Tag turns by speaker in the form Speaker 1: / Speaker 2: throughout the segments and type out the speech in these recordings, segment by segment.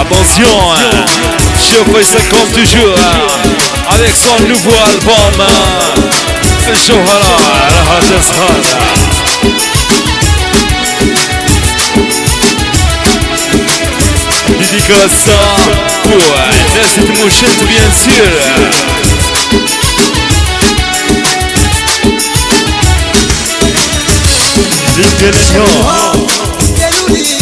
Speaker 1: Attention, hein. je fais comme toujours hein. avec son nouveau album. الجوهرة راها تسخن dédicace pour الناس المشد bien sûr للجنة
Speaker 2: dédicace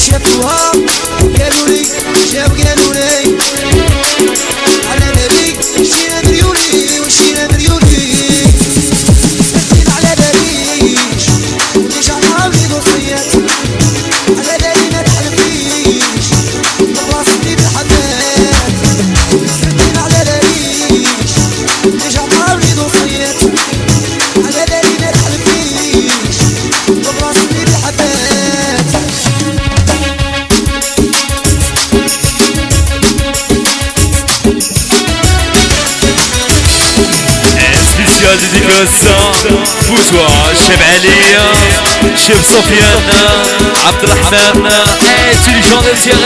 Speaker 2: shit too hard. Every shit we get.
Speaker 1: جديد قصة فوزوا شاب عليا شاب سفيان عبد الرحمن اي تليجون ديال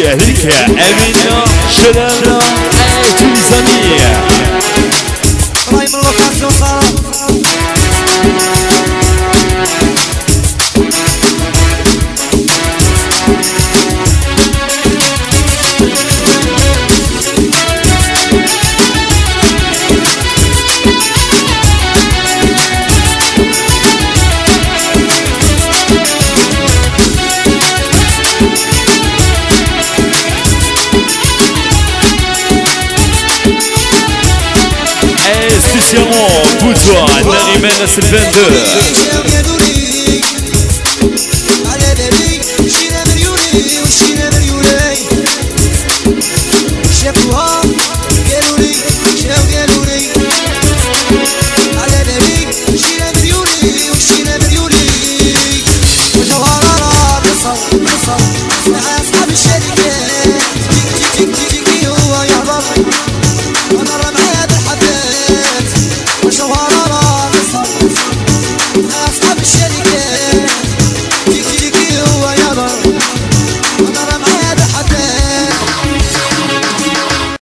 Speaker 1: Erike Evino Şelena Ey Tuzani
Speaker 2: Kılayım lokasyon sana
Speaker 1: Chiro, Boudouin, Narimen, c'est le 22.